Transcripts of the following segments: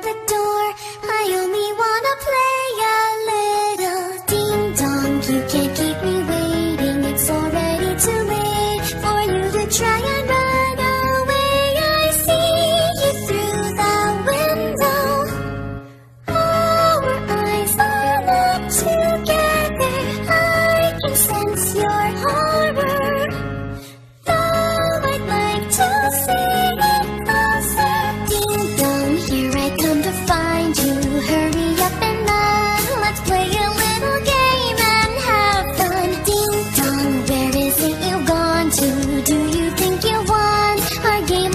the door. I only wanna play a little ding dong. You can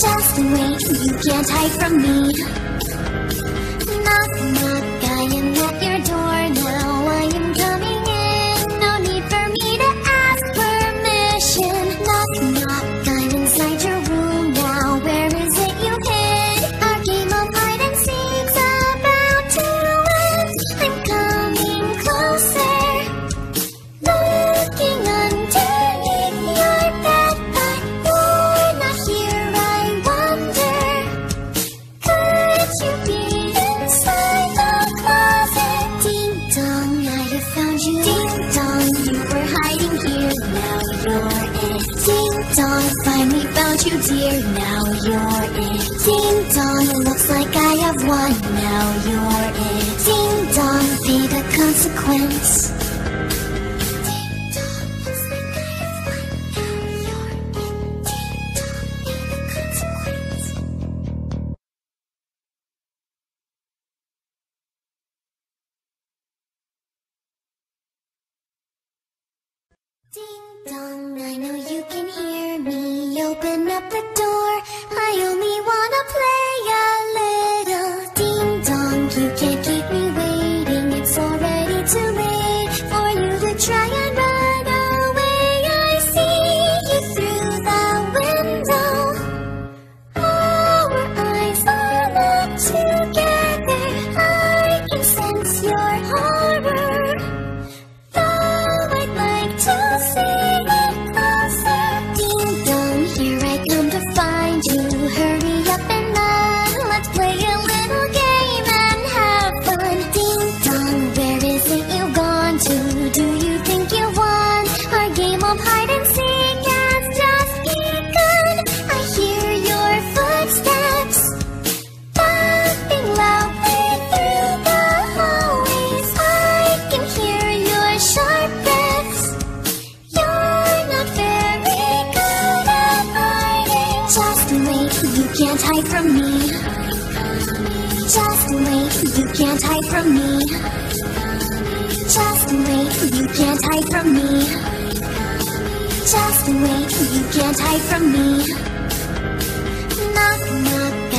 just wait, you can't hide from me. Knock, knock, I am at your finally found you, dear. Now you're it. Ding dong, looks like I have won. Now you're it. Ding dong, be the consequence. Ding dong, I know you open up the door. I only wanna play. you can't hide from me. Just wait, you can't hide from me. Just wait, you can't hide from me. Just wait, you can't hide from me. Knock, knock.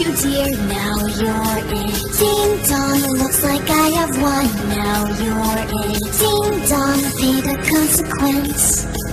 you, dear. Now you're it. Ding dong, looks like I have won. Now you're it. Ding dong, pay the consequence.